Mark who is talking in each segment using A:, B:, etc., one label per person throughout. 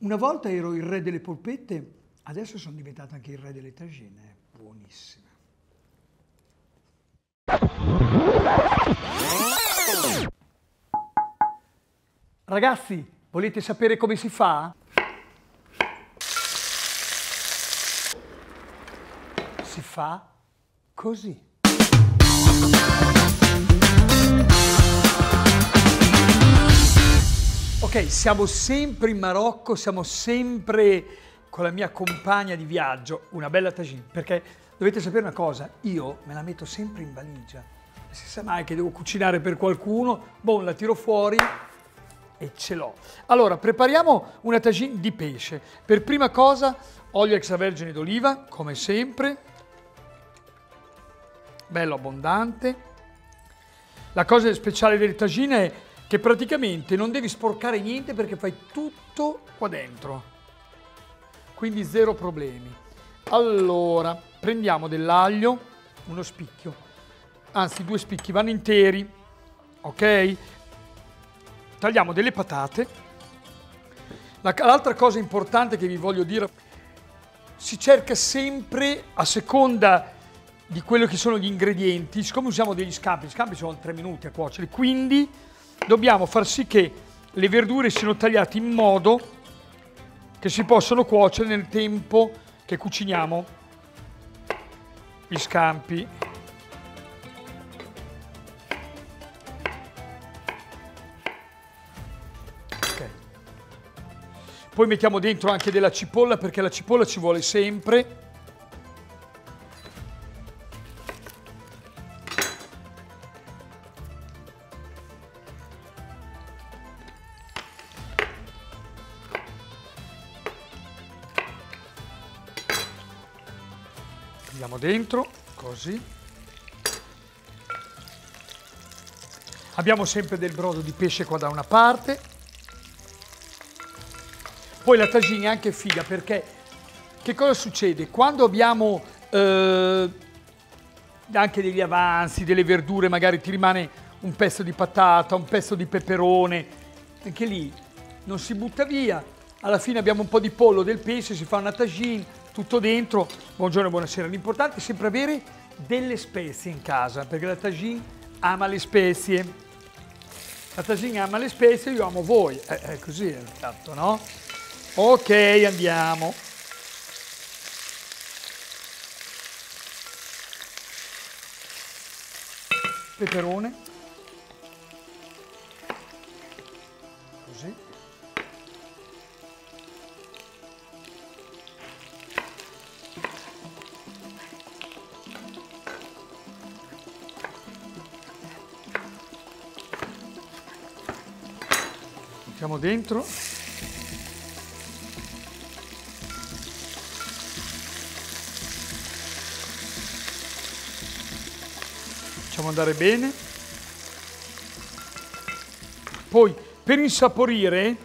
A: Una volta ero il re delle polpette, adesso sono diventato anche il re delle tagine. Buonissime. Ragazzi, volete sapere come si fa? Si fa così. Ok, siamo sempre in Marocco, siamo sempre con la mia compagna di viaggio, una bella tagine, perché dovete sapere una cosa, io me la metto sempre in valigia. Si sa mai che devo cucinare per qualcuno, boh, la tiro fuori e ce l'ho. Allora, prepariamo una tagine di pesce. Per prima cosa, olio extravergine d'oliva, come sempre, bello abbondante. La cosa speciale delle tagine è che praticamente non devi sporcare niente perché fai tutto qua dentro. Quindi zero problemi. Allora, prendiamo dell'aglio, uno spicchio, anzi due spicchi vanno interi, ok? Tagliamo delle patate. L'altra cosa importante che vi voglio dire, si cerca sempre a seconda di quello che sono gli ingredienti, siccome usiamo degli scampi, gli scampi sono tre minuti a cuocere, quindi dobbiamo far sì che le verdure siano tagliate in modo che si possano cuocere nel tempo che cuciniamo gli scampi. Okay. Poi mettiamo dentro anche della cipolla perché la cipolla ci vuole sempre. Andiamo dentro, così. Abbiamo sempre del brodo di pesce qua da una parte. Poi la tagine è anche figa perché che cosa succede? Quando abbiamo eh, anche degli avanzi, delle verdure, magari ti rimane un pezzo di patata, un pezzo di peperone, anche lì non si butta via. Alla fine abbiamo un po' di pollo, del pesce, si fa una tagine, tutto dentro. Buongiorno e buonasera. L'importante è sempre avere delle spezie in casa, perché la tagine ama le spezie. La tagine ama le spezie, io amo voi. È, è così è il fatto, no? Ok, andiamo. Peperone. Mettiamo dentro. Facciamo andare bene. Poi per insaporire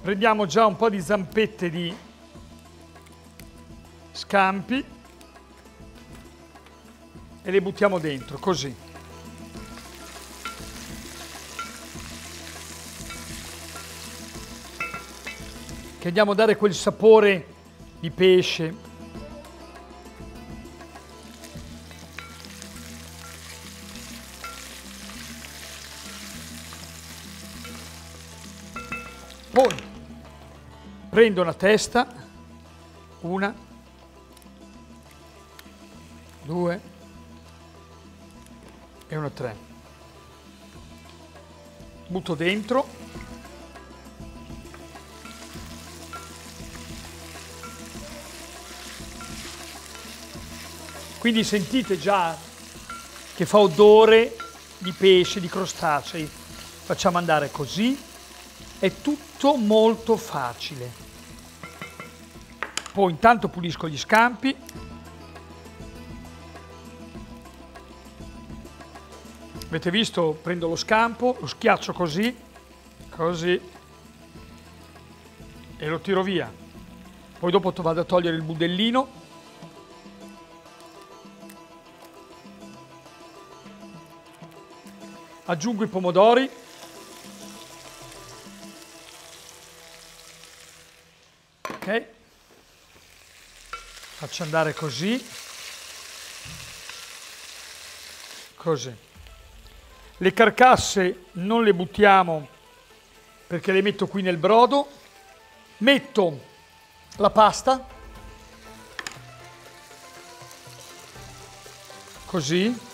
A: prendiamo già un po' di zampette di scampi e le buttiamo dentro così. Che andiamo a dare quel sapore di pesce. Poi prendo una testa, una, due e una tre. Butto dentro. Quindi sentite già che fa odore di pesce, di crostacei. Facciamo andare così. È tutto molto facile. Poi intanto pulisco gli scampi. Avete visto? Prendo lo scampo, lo schiaccio così, così, e lo tiro via. Poi dopo vado a togliere il budellino. Aggiungo i pomodori. Ok, faccio andare così, così. Le carcasse non le buttiamo perché le metto qui nel brodo, metto la pasta, così,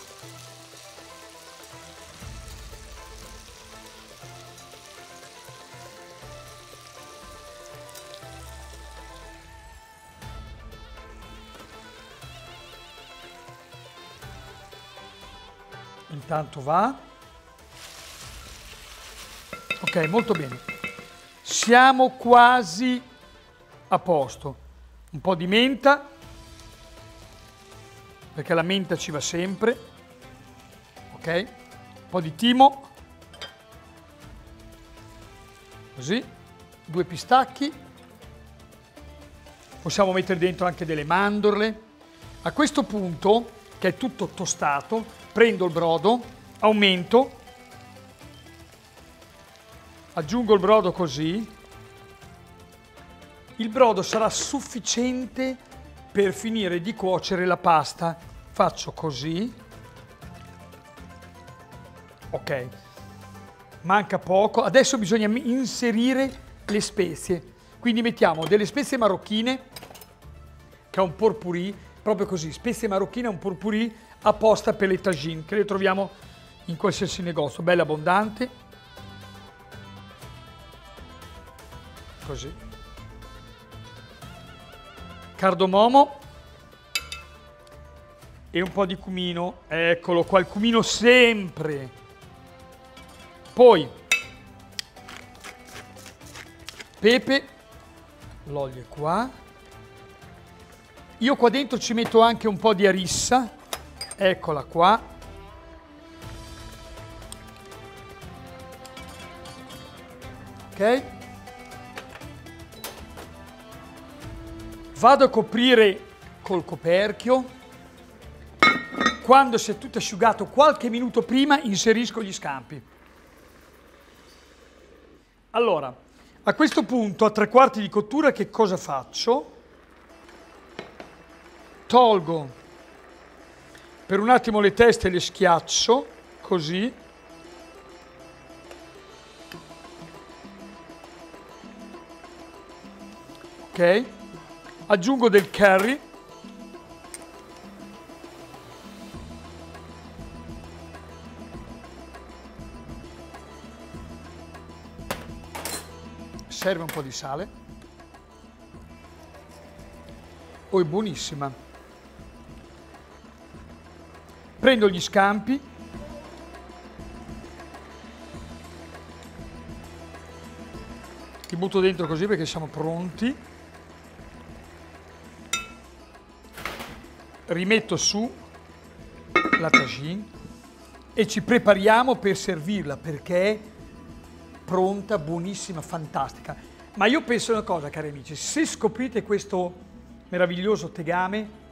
A: intanto va. Ok, molto bene. Siamo quasi a posto. Un po' di menta, perché la menta ci va sempre. Ok? Un po' di timo. Così. Due pistacchi. Possiamo mettere dentro anche delle mandorle. A questo punto, che è tutto tostato, prendo il brodo, aumento aggiungo il brodo così, il brodo sarà sufficiente per finire di cuocere la pasta. Faccio così, ok, manca poco, adesso bisogna inserire le spezie, quindi mettiamo delle spezie marocchine, che è un porpurì, proprio così, spezie marocchine è un porpurì apposta per le tagine, che le troviamo in qualsiasi negozio, belle abbondante. così. Cardomomo e un po' di cumino, eccolo qua, il cumino sempre. Poi pepe, l'olio è qua. Io qua dentro ci metto anche un po' di arissa, eccola qua. Ok? Vado a coprire col coperchio. Quando si è tutto asciugato qualche minuto prima inserisco gli scampi. Allora, a questo punto a tre quarti di cottura che cosa faccio? Tolgo per un attimo le teste le schiaccio, così. Ok? aggiungo del curry serve un po' di sale oh è buonissima prendo gli scampi li butto dentro così perché siamo pronti rimetto su la tagine e ci prepariamo per servirla perché è pronta, buonissima, fantastica. Ma io penso una cosa, cari amici, se scoprite questo meraviglioso tegame,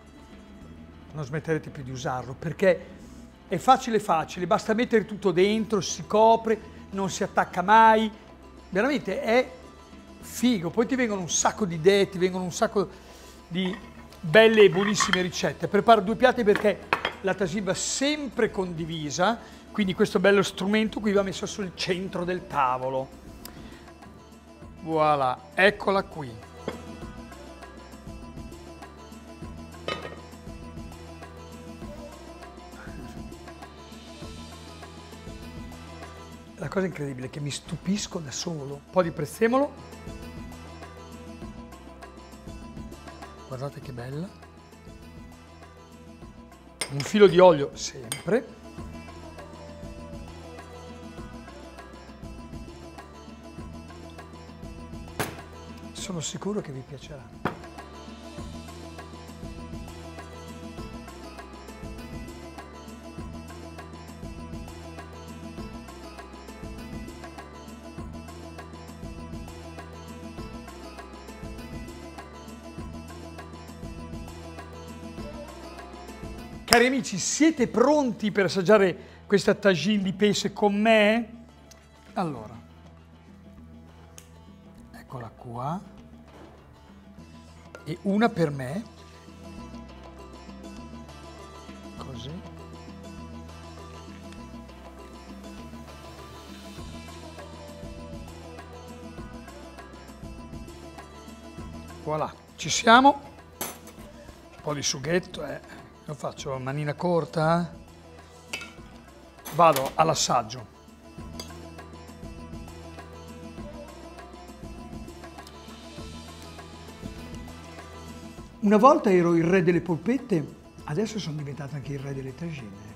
A: non smetterete più di usarlo perché è facile facile, basta mettere tutto dentro, si copre, non si attacca mai, veramente è figo. Poi ti vengono un sacco di idee, ti vengono un sacco di belle e buonissime ricette. Preparo due piatti perché la tagine va sempre condivisa, quindi questo bello strumento qui va messo sul centro del tavolo. Voilà, eccola qui. Cosa incredibile che mi stupisco da solo. Un po' di prezzemolo. Guardate che bella. Un filo di olio sempre. Sono sicuro che vi piacerà Cari amici, siete pronti per assaggiare questa tagine di pesce con me? Allora, eccola qua. e una per me. Così. Voilà, ci siamo. Un po' di sughetto, eh. Io faccio manina corta. eh. Vado all'assaggio. Una volta ero il re delle polpette, adesso sono diventato anche il re delle tagine.